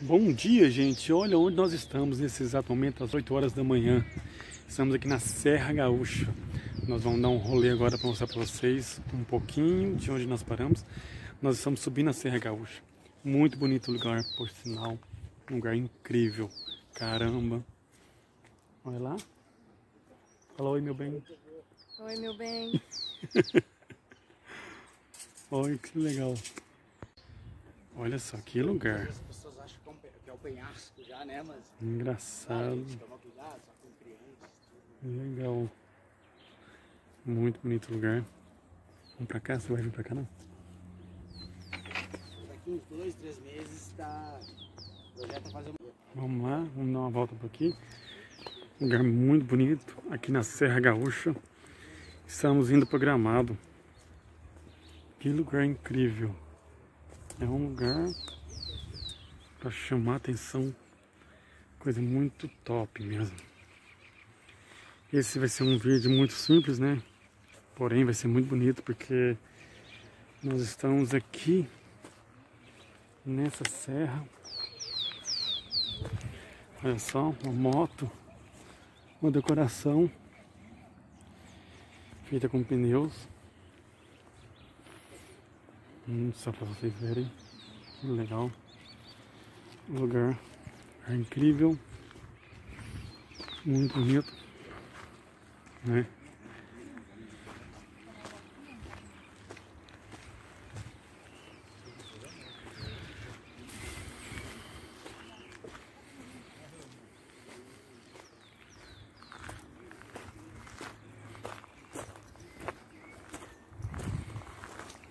Bom dia, gente. Olha onde nós estamos nesse exato momento, às 8 horas da manhã. Estamos aqui na Serra Gaúcha. Nós vamos dar um rolê agora para mostrar para vocês um pouquinho de onde nós paramos. Nós estamos subindo a Serra Gaúcha. Muito bonito lugar, por sinal. Um lugar incrível. Caramba. Olha lá. Fala oi, meu bem. Oi, meu bem. Olha que legal. Olha só que lugar. As pessoas acham que é o penhasco já, né? Mas Engraçado. Legal. Muito bonito lugar. Vamos pra cá? Você vai vir pra cá não? Daqui uns dois, três meses tá. O projeto é fazer. Vamos lá, vamos dar uma volta por aqui. Lugar muito bonito, aqui na Serra Gaúcha. Estamos indo para Gramado. Que lugar incrível. É um lugar para chamar atenção. Coisa muito top mesmo. Esse vai ser um vídeo muito simples, né? Porém vai ser muito bonito porque nós estamos aqui nessa serra. Olha só, uma moto, uma decoração feita com pneus. Hum, só para vocês verem. Que legal. O lugar é incrível. Muito bonito. Né?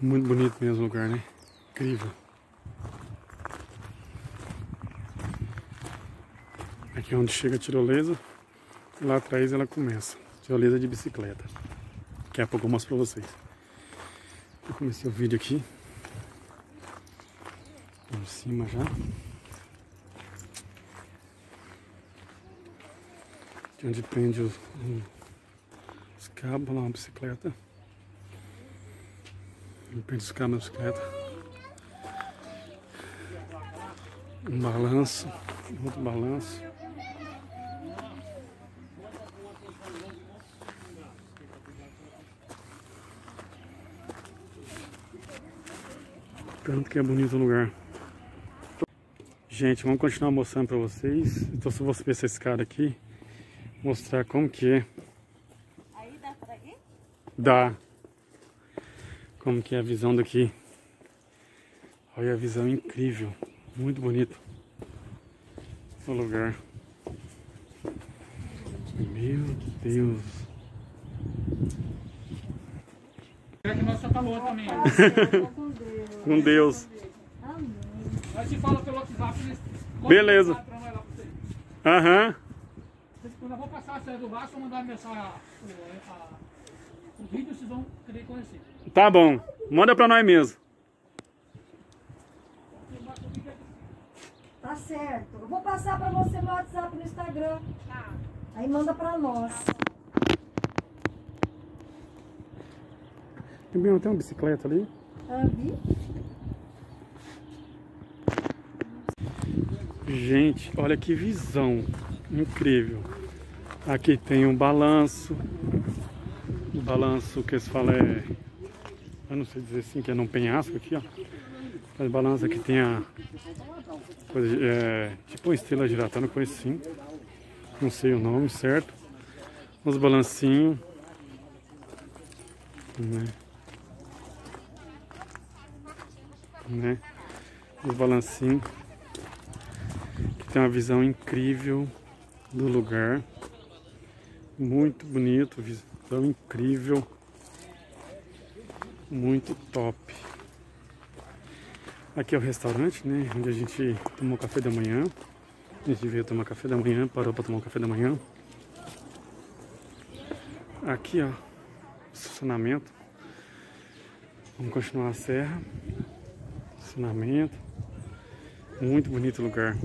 Muito bonito mesmo o lugar, né? Incrível. Aqui é onde chega a tirolesa. Lá atrás ela começa. Tirolesa de bicicleta. Daqui a pouco eu mostro pra vocês. Eu comecei o vídeo aqui. Por cima já. Aqui onde prende os, os cabos lá na bicicleta. Cabos na bicicleta. Um balanço, outro balanço. Tanto que é bonito o lugar. Gente, vamos continuar mostrando pra vocês. Então se você ver essa escada aqui, mostrar como que é. Aí dá pra ir? Dá. Como que é a visão daqui. Olha a visão incrível. Muito bonito. O lugar. Meu Deus. É que nós só falou também. com Deus. Com Deus. Amém. Nós se fala pelo WhatsApp. eles- Beleza. Aham. Quando eu vou passar a série do bar, só mandar mensagem, vídeo, vocês vão querer conhecer. Tá bom. Manda pra nós mesmo. Tá certo. Eu vou passar pra você no WhatsApp no Instagram. Aí manda pra nós. Tem tem uma bicicleta ali. Ah, vi? Gente, olha que visão incrível. Aqui tem um balanço. O balanço que eles falam é. Eu não sei dizer assim, que é num penhasco aqui, ó. Mas balanço aqui tem a. Coisa, é, tipo estrela giratória, coisa assim. Não sei o nome certo. Uns balancinhos. Né? Né? Os balancinhos que tem uma visão incrível do lugar. Muito bonito, visão incrível. Muito top. Aqui é o restaurante, né? Onde a gente tomou café da manhã. A gente veio tomar café da manhã, parou para tomar um café da manhã. Aqui, ó, estacionamento. Vamos continuar a serra. Estacionamento. Muito bonito lugar.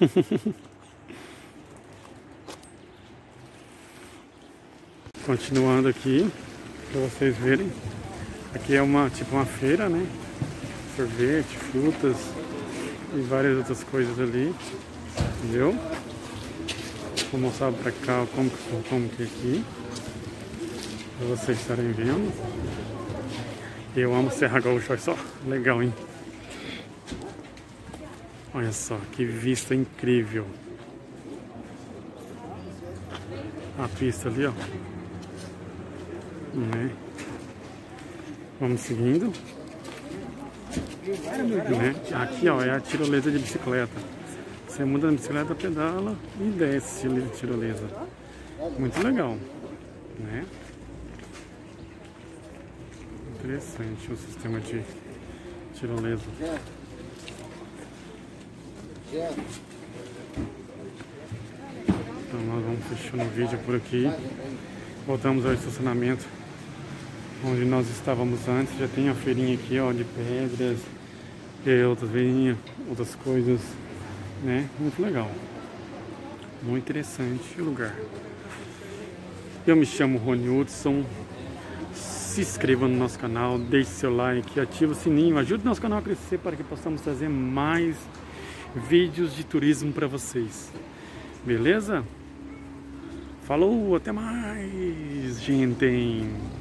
Continuando aqui, para vocês verem Aqui é uma tipo uma feira, né? Sorvete, frutas e várias outras coisas ali. Entendeu? Vou mostrar pra cá como que, como que é aqui. Pra vocês estarem vendo. Eu amo Serra Gaúcha, olha só. Legal, hein? Olha só, que vista incrível. A pista ali, ó. Né? Vamos seguindo. Né? Aqui, ó, é a tirolesa de bicicleta. Você muda na bicicleta, pedala e desce a tirolesa. Muito legal, né? Interessante o sistema de tirolesa. Então nós vamos fechando o vídeo por aqui. Voltamos ao estacionamento onde nós estávamos antes. Já tem a feirinha aqui, ó, de pedras e outras feirinhas, outras coisas, né? Muito legal. Muito interessante o lugar. Eu me chamo Rony Hudson. Se inscreva no nosso canal, deixe seu like, ative o sininho, ajude nosso canal a crescer para que possamos trazer mais vídeos de turismo para vocês. Beleza? Falou, até mais, gente!